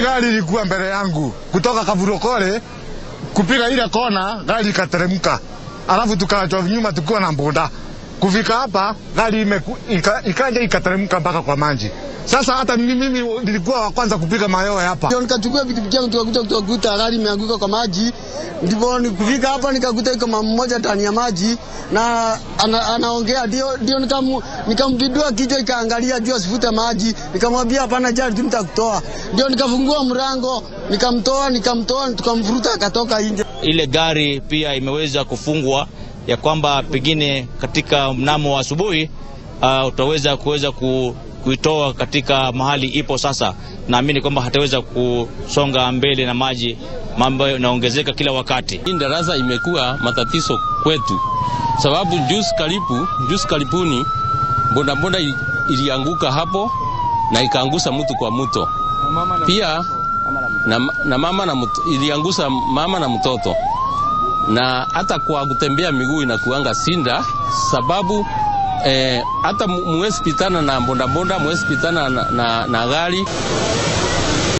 Hii gari ilikuwa mbele yangu kutoka Kavurokole kupiga ile kona, gari ikateremka, alafu tukaachwa nyuma tukiwa na mbunda. Kufika hapa gari imeku, ika, ikaja ikateremka mpaka kwa maji. Sasa hata mimi, mimi nilikuwa wa kwanza kupiga mayowe hapa. Ndio nikachukua pikipiki yangu tukakuta tukakuta gari imeanguka kwa maji. Ndipo nikufika hapa nikakuta iko mama mmoja ndani ya maji na ana, anaongea ndio ndio nikam nikampindua kichwa ikaangalia juu asifute maji. Nikamwambia hapana jari tu nitakutoa. Ndio nikafungua mlango nikamtoa nikamtoa tukamvuruta akatoka nje. Ile gari pia imeweza kufungwa ya kwamba pengine katika mnamo wa asubuhi uh, utaweza kuweza ku kuitoa katika mahali ipo sasa. Naamini kwamba hataweza kusonga mbele na maji, mambo yanaongezeka kila wakati. Hii darasa imekuwa matatizo kwetu, sababu juzi karibu juzi karibuni bodaboda ilianguka hapo na ikaangusa mtu kwa mto pia na, na mama na mtoto iliangusa mama na mtoto, na hata kwa kutembea miguu inakuanga sinda sababu eh, hata muwezi pitana na bondabonda, muwezi pitana na, na, na gari